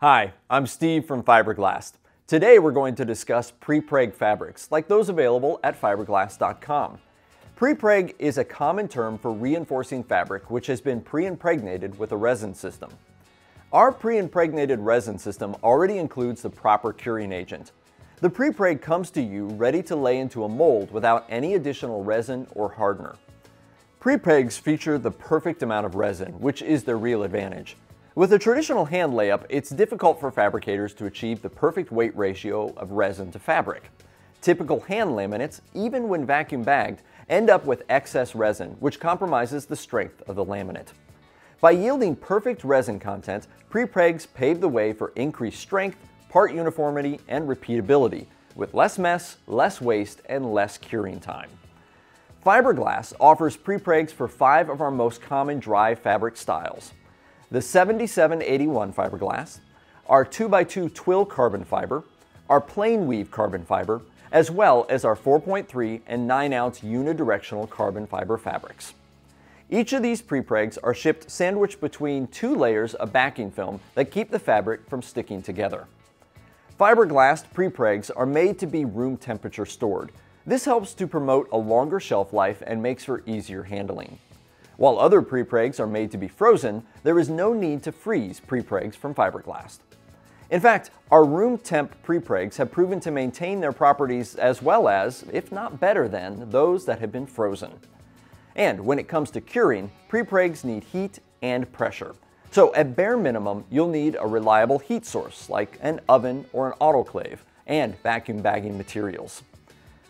Hi, I'm Steve from Fibre Glast. Today we're going to discuss prepreg fabrics, like those available at fibreglast.com. Prepreg is a common term for reinforcing fabric which has been pre-impregnated with a resin system. Our pre-impregnated resin system already includes the proper curing agent. The prepreg comes to you ready to lay into a mold without any additional resin or hardener. Prepregs feature the perfect amount of resin, which is their real advantage. With a traditional hand layup, it's difficult for fabricators to achieve the perfect weight ratio of resin to fabric. Typical hand laminates, even when vacuum bagged, end up with excess resin, which compromises the strength of the laminate. By yielding perfect resin content, prepregs pave the way for increased strength, part uniformity, and repeatability, with less mess, less waste, and less curing time. Fibre Glast offers prepregs for five of our most common dry fabric styles the 7781 fiberglass, our 2x2 twill carbon fiber, our plain weave carbon fiber, as well as our 4.3 and 9 ounce unidirectional carbon fiber fabrics. Each of these prepregs are shipped sandwiched between two layers of backing film that keep the fabric from sticking together. Fibre Glast prepregs are made to be room temperature stored. This helps to promote a longer shelf life and makes for easier handling. While other prepregs are made to be frozen, there is no need to freeze prepregs from Fibre Glast. In fact, our room temp prepregs have proven to maintain their properties as well as, if not better than, those that have been frozen. And when it comes to curing, prepregs need heat and pressure. So at bare minimum, you'll need a reliable heat source like an oven or an autoclave and vacuum bagging materials.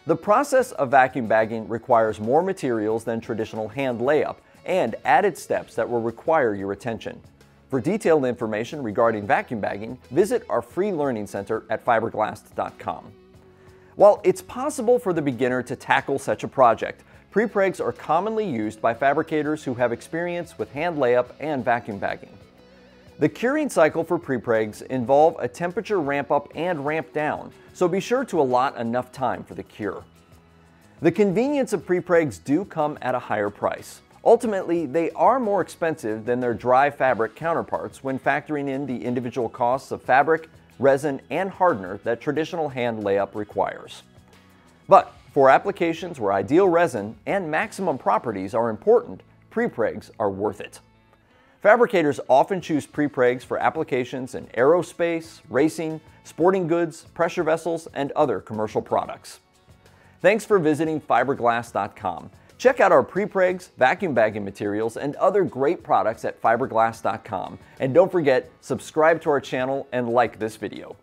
The process of vacuum bagging requires more materials than traditional hand layup and added steps that will require your attention. For detailed information regarding vacuum bagging, visit our free learning center at fibreglast.com. While it's possible for the beginner to tackle such a project, prepregs are commonly used by fabricators who have experience with hand layup and vacuum bagging. The curing cycle for prepregs involve a temperature ramp up and ramp down, so be sure to allot enough time for the cure. The convenience of prepregs do come at a higher price. Ultimately, they are more expensive than their dry fabric counterparts when factoring in the individual costs of fabric, resin, and hardener that traditional hand layup requires. But for applications where ideal resin and maximum properties are important, prepregs are worth it. Fabricators often choose prepregs for applications in aerospace, racing, sporting goods, pressure vessels, and other commercial products. Thanks for visiting fibreglast.com. Check out our prepregs, vacuum bagging materials, and other great products at fibreglast.com. And don't forget, subscribe to our channel and like this video.